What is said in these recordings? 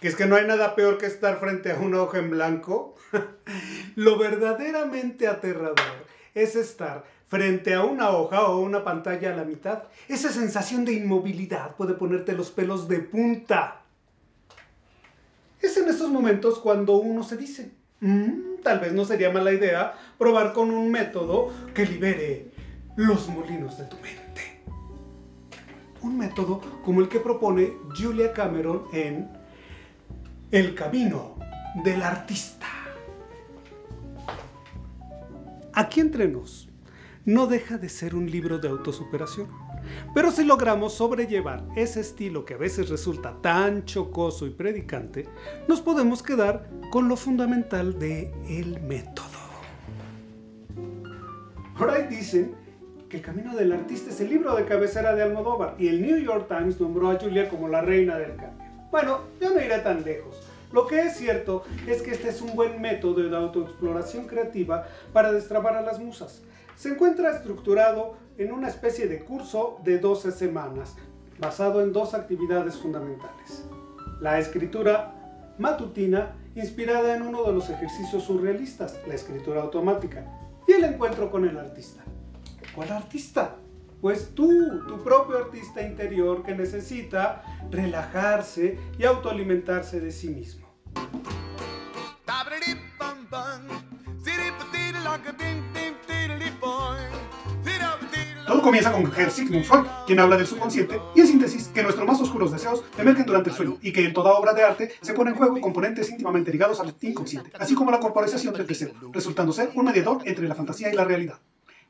que es que no hay nada peor que estar frente a una hoja en blanco. Lo verdaderamente aterrador es estar frente a una hoja o una pantalla a la mitad. Esa sensación de inmovilidad puede ponerte los pelos de punta. Es en estos momentos cuando uno se dice, mm, tal vez no sería mala idea probar con un método que libere los molinos de tu mente. Un método como el que propone Julia Cameron en El camino del artista. Aquí entre nos, no deja de ser un libro de autosuperación. Pero si logramos sobrellevar ese estilo que a veces resulta tan chocoso y predicante, nos podemos quedar con lo fundamental de el método. Por ahí dicen que El Camino del Artista es el libro de cabecera de Almodóvar y el New York Times nombró a Julia como la reina del cambio. Bueno, yo no iré tan lejos. Lo que es cierto es que este es un buen método de autoexploración creativa para destrabar a las musas. Se encuentra estructurado en una especie de curso de 12 semanas, basado en dos actividades fundamentales. La escritura matutina, inspirada en uno de los ejercicios surrealistas, la escritura automática, y el encuentro con el artista. ¿Cuál artista? Pues tú, tu propio artista interior que necesita relajarse y autoalimentarse de sí mismo. Todo comienza con Herr Sigmund Freud, quien habla del subconsciente y en síntesis que nuestros más oscuros deseos emergen durante el sueño y que en toda obra de arte se ponen en juego componentes íntimamente ligados al inconsciente, así como la corporización del deseo, resultando ser un mediador entre la fantasía y la realidad.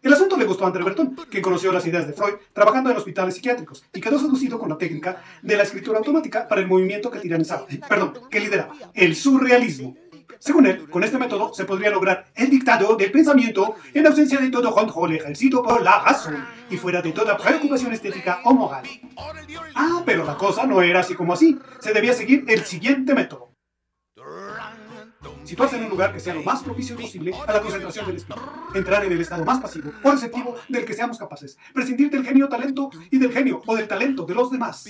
El asunto le gustó a André Breton, quien conoció las ideas de Freud trabajando en hospitales psiquiátricos y quedó seducido con la técnica de la escritura automática para el movimiento que tiranizaba, perdón, que lideraba, el surrealismo. Según él, con este método se podría lograr el dictado del pensamiento en ausencia de todo control ejercido por la razón y fuera de toda preocupación estética o moral. Ah, pero la cosa no era así como así. Se debía seguir el siguiente método. Situarse en un lugar que sea lo más propicio posible a la concentración del espíritu. Entrar en el estado más pasivo o receptivo del que seamos capaces. Prescindir del genio talento y del genio o del talento de los demás.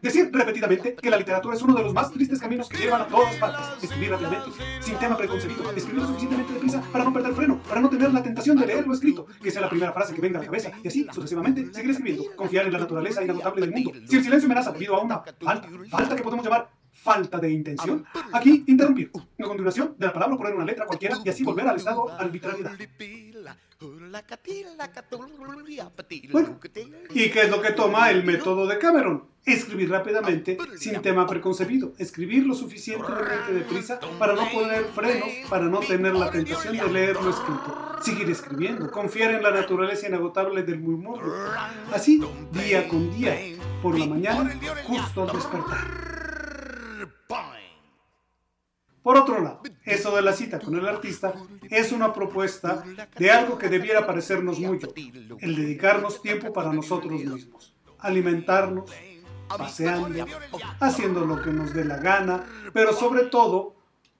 Decir repetidamente que la literatura es uno de los más tristes caminos que llevan a todas partes. Escribir rápidamente, sin tema preconcebido. Escribir lo suficientemente deprisa para no perder freno, para no tener la tentación de leer lo escrito, que sea la primera frase que venga a la cabeza, y así sucesivamente seguir escribiendo. Confiar en la naturaleza inagotable del mundo. Si el silencio amenaza debido a una falta, falta que podemos llamar falta de intención, aquí interrumpir. A continuación de la palabra poner una letra cualquiera y así volver al estado arbitrariedad. Bueno, ¿y qué es lo que toma el método de Cameron? Escribir rápidamente, sin tema preconcebido. Escribir lo suficientemente deprisa para no poner frenos, para no tener la tentación de leer lo escrito. Seguir escribiendo, confiar en la naturaleza inagotable del murmullo. Así, día con día, por la mañana, justo al despertar. Eso de la cita con el artista es una propuesta de algo que debiera parecernos mucho, el dedicarnos tiempo para nosotros mismos, alimentarnos, paseando, haciendo lo que nos dé la gana, pero sobre todo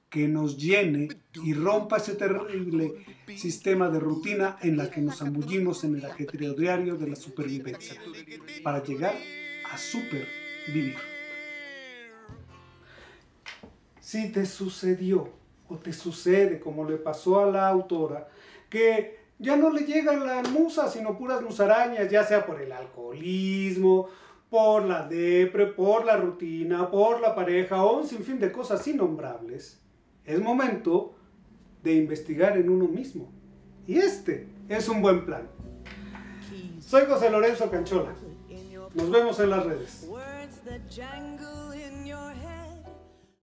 que nos llene y rompa ese terrible sistema de rutina en la que nos zambullimos en el ajetreo diario de la supervivencia, para llegar a supervivir. Si te sucedió o te sucede como le pasó a la autora, que ya no le llegan las musas, sino puras musarañas, ya sea por el alcoholismo, por la depre, por la rutina, por la pareja o un sinfín de cosas innombrables, es momento de investigar en uno mismo. Y este es un buen plan. Soy José Lorenzo Canchola. Nos vemos en las redes.